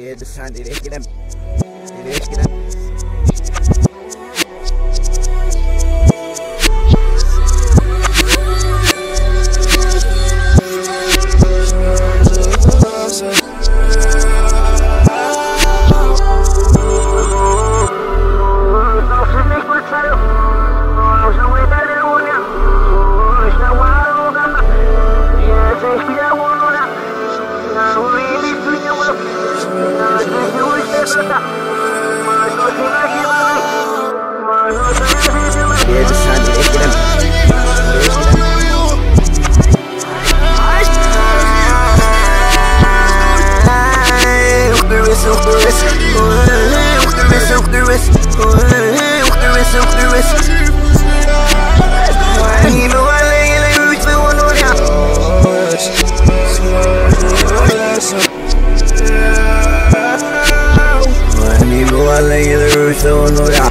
Nereye gitsen nereye girem. Nereye girem. Yeah, just trying to make it up. Super risk, super risk, super risk, super risk, risk. Ona gelir öğütle onu ya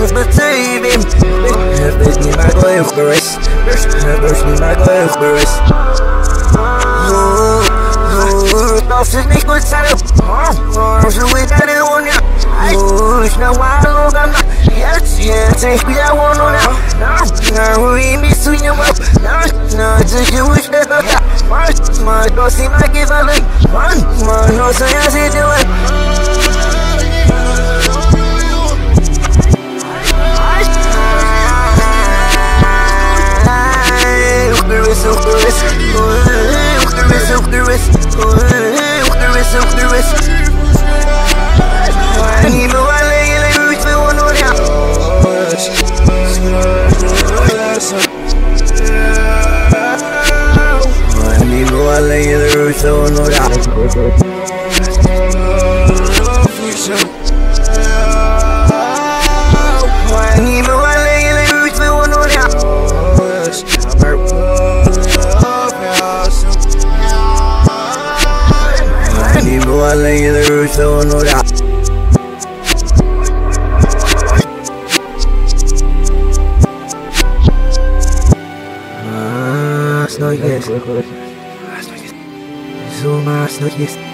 was behaving Her burst me my boy of barrage Her burst me my boy of barrage Nossa, nem começaram Nossa, o Itália Luz na waruga I'm on now Now we miss we know up? I got. My, my, don't see my give a link do it up the risk. And even while I get like rich, we won't know them. And even while I get rich, we won't know them. Zuma snow yes. Zuma snow.